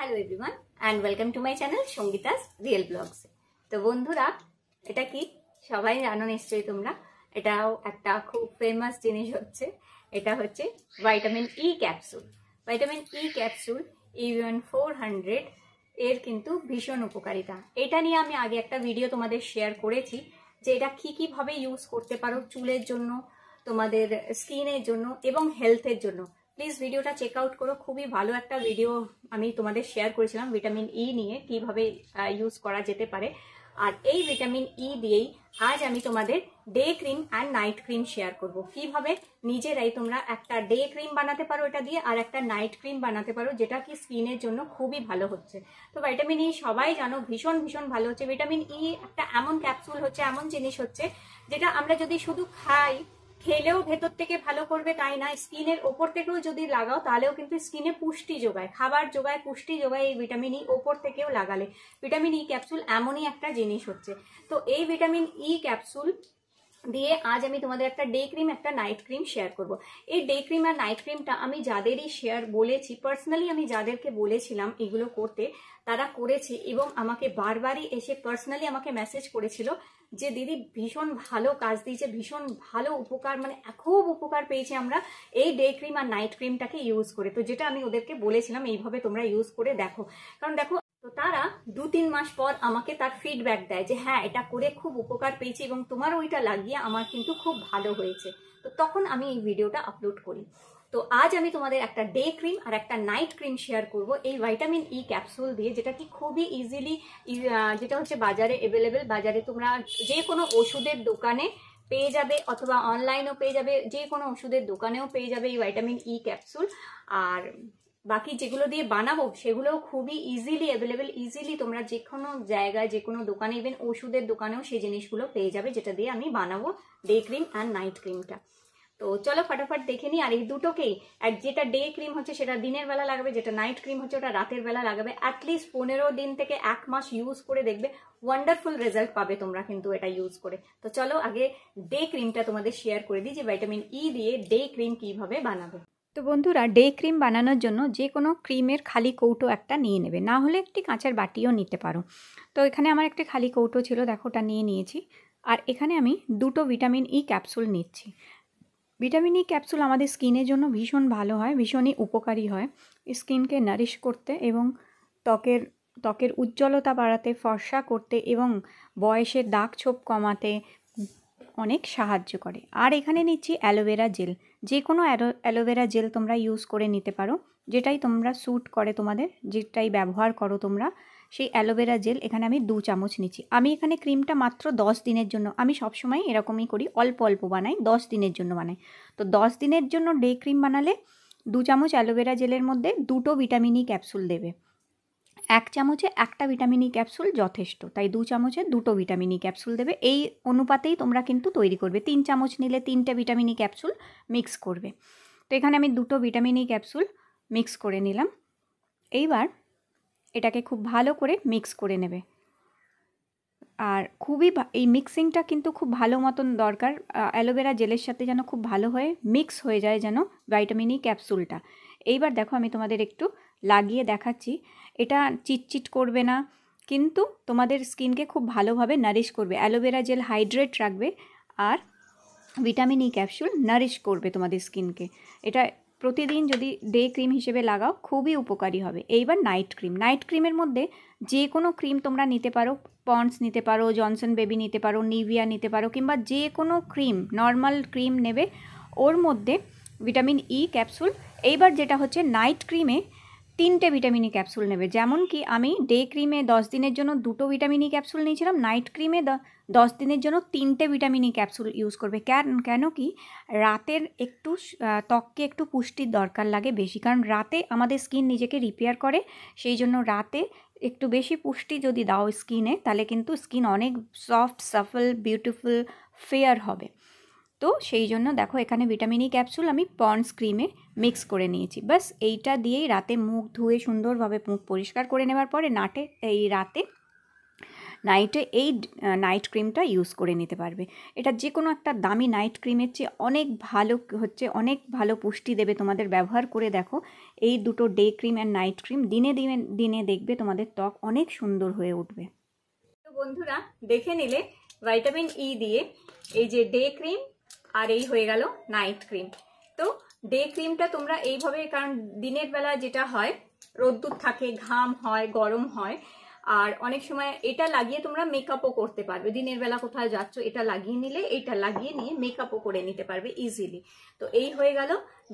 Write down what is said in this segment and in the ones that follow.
Hello everyone and welcome to my channel Sangeeta's real vlogs তো বন্ধুরা, এটা কি? সবাই জানো নিশ্চয়ই তোমরা। এটাও একটা খুব ফেমাস জিনিস হচ্ছে। এটা হচ্ছে vitamin E capsule vitamin E capsule Evion four hundred এর কিন্তু ভীষণ উপকারিতা। এটা নিয়ে আমি আগে একটা ভিডিও তোমাদের শেয়ার করেছি, যে এটা কী কীভাবে ইউজ করতে পারো চুলের জন্য, তোমাদের স্কিনের জন্য এবং হেলথের জন্য। প্লিজ ভিডিওটা চেক আউট করো। খুবই ভালো একটা ভিডিও আমি তোমাদের শেয়ার করেছিলাম ভিটামিন ই নিয়ে, কীভাবে ইউজ করা যেতে পারে। আর এই ভিটামিন ই দিয়েই আজ আমি তোমাদের day cream and night cream share করব। কীভাবে নিজেরাই তোমরা একটা ডে ক্রিম বানাতে পারো এটা দিয়ে, আর একটা নাইট ক্রিম বানাতে পারো, যেটা কি স্কিনের জন্য খুবই ভালো হচ্ছে। তো ভিটামিন ই সবাই জানো, ভীষণ ভীষণ ভালো হচ্ছে। ভিটামিন ই একটা এমন ক্যাপসুল হচ্ছে, এমন জিনিস হচ্ছে, যেটা আমরা যদি শুধু খাই খেলেও ভেতর থেকে ভালো করবে তাই না? স্কিনের ওপর থেকেও যদি লাগাও, তাহলেও কিন্তু স্কিনে পুষ্টি যোগায়, খাবার যোগায়, পুষ্টি যোগায় এই ভিটামিন ই ওপর থেকেও লাগালে। ভিটামিন ই ক্যাপসুল এমনই একটা জিনিস হচ্ছে। তো এই ভিটামিন ই ক্যাপসুল দিয়ে আজ আমি তোমাদের একটা ডে ক্রিম একটা নাইট ক্রিম শেয়ার করব। এই ডে ক্রিম আর নাইট ক্রিমটা আমি যাদেরই শেয়ার বলেছি পার্সোনালি আমি যাদেরকে বলেছিলাম এগুলো করতে, তারা করেছে এবং আমাকে বারবারই এসে পার্সোনালি আমাকে মেসেজ করেছিল যে, দিদি, ভীষণ ভালো কাজ দিয়েছে, ভীষণ ভালো উপকার মানে খুব উপকার পেয়েছি আমরা এই ডে ক্রিম আর নাইট ক্রিমটাকে ইউজ করে। তো যেটা আমি ওদেরকে বলেছিলাম, এইভাবে তোমরা ইউজ করে দেখো। কারণ দেখো তো তারা দু তিন মাস পর আমাকে তার ফিডব্যাক দেয় যে হ্যাঁ এটা করে খুব উপকার পেয়েছি এবং তোমার ওইটা লাগিয়ে আমার কিন্তু খুব ভালো হয়েছে। তো তখন আমি এই ভিডিওটা আপলোড করি। তো আজ আমি তোমাদের একটা ডে ক্রিম আর একটা নাইট ক্রিম শেয়ার করব এই ভাইটামিন ই ক্যাপসুল দিয়ে, যেটা কি খুবই ইজিলি যেটা হচ্ছে বাজারে অ্যাভেলেবেল বাজারে তোমরা যে কোনো ওষুধের দোকানে পেয়ে যাবে অথবা অনলাইনেও পেয়ে যাবে, যে কোনো ওষুধের দোকানেও পেয়ে যাবে এই ভাইটামিন ই ক্যাপসুল আর বাকি যেগুলো দিয়ে বানাবো, সেগুলোও খুবই ইজিলি অ্যাভেলেবেল ইজিলি তোমরা যে কোনো জায়গায় যে কোনো দোকানে ইভেন ওষুধের দোকানেও সেই জিনিসগুলো পেয়ে যাবে, যেটা দিয়ে আমি বানাবো ডে ক্রিম অ্যান্ড নাইট ক্রিমটা তো চলো ফটাফট দেখে নিই, আর এই দুটোকেই, আর যেটা ডে ক্রিম হচ্ছে সেটা দিনের বেলা লাগবে, যেটা নাইট ক্রিম হচ্ছে ওটা রাতের বেলা লাগাবে। অ্যাটলিস্ট পনেরো দিন থেকে এক মাস ইউজ করে দেখবে ওয়ান্ডারফুল রেজাল্ট পাবে তোমরা কিন্তু এটা ইউজ করে। তো চলো আগে ডে ক্রিমটা তোমাদের শেয়ার করে দিই, যে ভাইটামিন ই দিয়ে ডে ক্রিম কীভাবে বানাবে। তো বন্ধুরা ডে ক্রিম বানানোর জন্য যে কোনো ক্রিমের খালি কৌটো একটা নিয়ে নেবে। না হলে একটি কাঁচের বাটিও নিতে পারো। তো এখানে আমার একটি খালি কৌটো ছিল, দেখো ওটা নিয়ে নিয়েছি। আর এখানে আমি দুটো ভিটামিন ই ক্যাপসুল নিচ্ছি। ভিটামিন ই ক্যাপসুল আমাদের স্কিনের জন্য ভীষণ ভালো হয়, ভীষণই উপকারী হয়। স্কিনকে নারিশ করতে এবং ত্বকের ত্বকের উজ্জ্বলতা বাড়াতে, ফর্সা করতে এবং বয়সের দাগ ছোপ কমাতে অনেক সাহায্য করে। আর এখানে নিচ্ছি অ্যালোভেরা জেল যে কোনো অ্যালোভেরা জেল তোমরা ইউজ করে নিতে পারো। যেটাই তোমরা স্যুট করে তোমাদের, যেটাই ব্যবহার করো তোমরা, সেই অ্যালোভেরা জেল এখানে আমি দু চামচ নিচ্ছি। আমি এখানে ক্রিমটা মাত্র দশ দিনের জন্য, আমি সবসময় এরকমই করি, অল্প অল্প বানাই, দশ দিনের জন্য বানাই। তো দশ দিনের জন্য ডে ক্রিম বানালে দু চামচ অ্যালোভেরা জেলের মধ্যে দুটো ভিটামিনই ক্যাপসুল দেবে। এক চামচে একটা ভিটামিনই ক্যাপসুল যথেষ্ট। তাই দু চামচে দুটো ভিটামিনই ক্যাপসুল দেবে। এই অনুপাতেই তোমরা কিন্তু তৈরি করবে। তিন চামচ নিলে তিনটে ভিটামিনই ক্যাপসুল মিক্স করবে। তো এখানে আমি দুটো ভিটামিনই ক্যাপসুল মিক্স করে নিলাম। এইবার এটাকে খুব ভালো করে মিক্স করে নেবে। আর খুবই এই মিক্সিংটা কিন্তু খুব ভালো মতন দরকার। অ্যালোভেরা জেলের সাথে যেন খুব ভালো হয়ে মিক্স হয়ে যায় যেন ভাইটামিন ই ক্যাপসুলটা এইবার দেখো আমি তোমাদের একটু লাগিয়ে দেখাচ্ছি। এটা চিটচিট করবে না। কিন্তু তোমাদের স্কিনকে খুব ভালোভাবে নারিশ করবে। অ্যালোভেরা জেল হাইড্রেট রাখবে আর ভিটামিন ই ক্যাপসুল নারিশ করবে তোমাদের স্কিনকে। এটা প্রতিদিন যদি ডে ক্রিম হিসেবে লাগাও, খুবই উপকারী হবে। এইবার নাইট ক্রিম নাইট ক্রিমের মধ্যে যে কোনো ক্রিম তোমরা নিতে পারো। পন্ডস নিতে পারো জনসন বেবি নিতে পারো নিভিয়া নিতে পারো কিংবা যে কোনো ক্রিম নর্মাল ক্রিম নেবে, ওর মধ্যে ভিটামিন ই ক্যাপসুল এইবার যেটা হচ্ছে নাইট ক্রিমে তিনটে ভিটামিনই ক্যাপসুল নেবে। যেমন কি আমি ডে ক্রিমে দশ দিনের জন্য দুটো ভিটামিনই ক্যাপসুল নিয়েছিলাম, নাইট ক্রিমে দশ দিনের জন্য তিনটে ভিটামিনই ক্যাপসুল ইউজ করবে। কেন কেন কি রাতের একটু ত্বককে একটু পুষ্টির দরকার লাগে বেশি। কারণ রাতে আমাদের স্কিন নিজেকে রিপেয়ার করে, সেই জন্য রাতে একটু বেশি পুষ্টি যদি দাও স্কিনে তাহলে কিন্তু স্কিন অনেক সফট সাফল বিউটিফুল ফেয়ার হবে। তো সেই জন্য দেখো এখানে ভিটামিন ই ক্যাপসুল আমি পন্ডস ক্রিমে মিক্স করে নিয়েছি। বাস এইটা দিয়েই রাতে মুখ ধুয়ে সুন্দরভাবে মুখ পরিষ্কার করে নেওয়ার পরে নাটে, এই রাতে নাইটে এই নাইট ক্রিমটা ইউজ করে নিতে পারবে। এটা যে কোনো একটা দামি নাইট ক্রিমের চেয়ে অনেক ভালো হচ্ছে, অনেক ভালো পুষ্টি দেবে তোমাদের ব্যবহার করে দেখো। এই দুটো day cream and night cream দিনে দিনে দিনে দেখবে তোমাদের ত্বক অনেক সুন্দর হয়ে উঠবে। তো বন্ধুরা, দেখে নিলে ভাইটামিন ই দিয়ে এই যে ডে ক্রিম আর এই হয়ে গেল নাইট ক্রিম তো ডে ক্রিমটা তোমরা এইভাবে, কারণ দিনের বেলা যেটা হয়, রোদ্দুর থাকে, ঘাম হয়, গরম হয়, আর অনেক সময় এটা লাগিয়ে তোমরা মেকআপও করতে পারবে। দিনের বেলা কোথাও যাচ্ছ, এটা লাগিয়ে নিলে এটা লাগিয়ে নিয়ে মেকআপও করে নিতে পারবে ইজিলি তো এই হয়ে গেল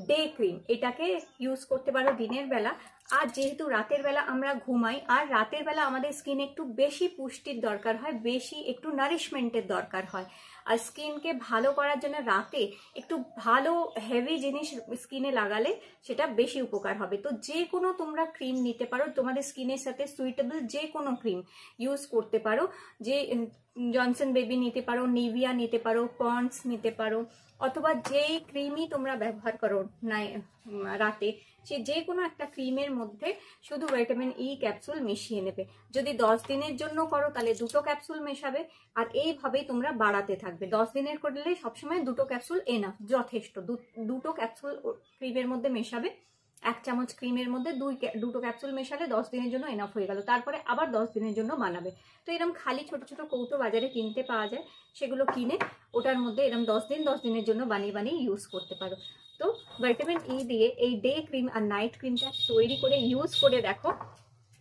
ডে ক্রিম এটাকে ইউজ করতে পারো দিনের বেলা। আর যেহেতু রাতের বেলা আমরা ঘুমাই, আর রাতের বেলা আমাদের স্কিন একটু বেশি পুষ্টির দরকার হয়, বেশি একটু নারিশমেন্টের দরকার হয়। আর স্কিনকে ভালো করার জন্য রাতে একটু ভালো হেভি জিনিস স্কিনে লাগালে সেটা বেশি উপকার হবে। তো যে কোনো তোমরা ক্রিম নিতে পারো, তোমাদের স্কিনের সাথে সুইটেবল যে কোনো ক্রিম ইউজ করতে পারো। যে জনসন বেবি নিতে পারো নিভিয়া নিতে পারো পন্ডস নিতে পারো, অথবা যেই ক্রিমই তোমরা ব্যবহার করো নাই রাতে, সে যে কোনো একটা ক্রিমের মধ্যে শুধু ভিটামিন ই ক্যাপসুল মিশিয়ে নেবে। যদি দশ দিনের জন্য করো, তাহলে দুটো ক্যাপসুল মেশাবে, আর এইভাবেই তোমরা বাড়াতে থাকবে। দশ দিনের করলে সবসময় দুটো ক্যাপসুল এনাফ যথেষ্ট। দুটো ক্যাপসুল ক্রিমের মধ্যে মেশাবে এক চামচ ক্রিমের মধ্যে দুই দুটো ক্যাপসুল মেশালে দশ দিনের জন্য এনাফ হয়ে গেল। তারপরে আবার দশ দিনের জন্য বানাবে। তো এরকম খালি ছোট ছোট কৌটো বাজারে কিনতে পাওয়া যায়, সেগুলো কিনে ওটার মধ্যে এরকম দশ দিন, দশ দিনের জন্য বানিয়ে বানিয়ে ইউজ করতে পারো। তো ভাইটামিন ই দিয়ে এই ডে ক্রিম আর নাইট ক্রিমটা তৈরি করে ইউজ করে দেখো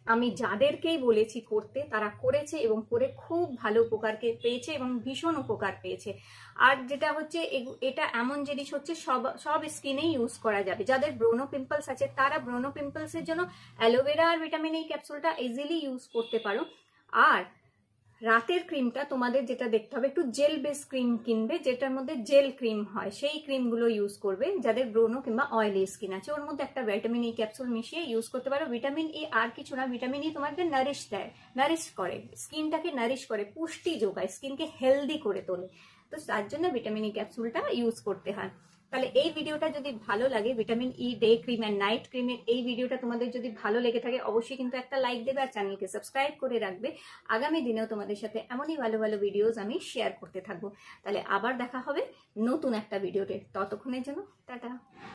আমি যাদেরকেই বলেছি করতে, তারা করেছে এবং করে খুব ভালো উপকারকে পেয়েছে এবং ভীষণ উপকার পেয়েছে। আর যেটা হচ্ছে এটা এমন জিনিস হচ্ছে, সব সব স্কিনেই ইউজ করা যাবে। যাদের ব্রোনো পিম্পলস আছে, তারা ব্রোনো পিম্পলসের জন্য অ্যালোভেরা আর ভিটামিন এই ক্যাপসুলটা ইজিলি ইউজ করতে পারো। আর রাতের ক্রিমটা তোমাদের যেটা দেখতে হবে, একটু জেল বেস ক্রিম কিনবে, যেটার মধ্যে জেল ক্রিম হয়, সেই ক্রিমগুলো ইউজ করবে, যাদের ব্রোনো কিংবা অয়েলি স্কিন আছে। ওর মধ্যে একটা ভিটামিন ই ক্যাপসুল মিশিয়ে ইউজ করতে পারো। ভিটামিন ই আর কিছু না ভিটামিন ই তোমাদের নারিশ দেয় নারিশ করে। স্কিনটাকে নারিশ করে, পুষ্টি যোগায়, স্কিনকে হেলদি করে তোলে। তো তার জন্য ভিটামিন ই ক্যাপসুলটা ইউজ করতে হয়। তাহলে এই ভিডিওটা যদি ভালো লাগে vitamin E day cream and night ক্রিমের এই ভিডিওটা তোমাদের যদি ভালো লেগে থাকে, অবশ্যই কিন্তু একটা লাইক দেবে আর চ্যানেলকে সাবস্ক্রাইব করে রাখবে। আগামী দিনেও তোমাদের সাথে এমনই ভালো ভালো ভিডিওস আমি শেয়ার করতে থাকব। তাহলে আবার দেখা হবে নতুন একটা ভিডিওতে ততক্ষণের জন্য, টাটা।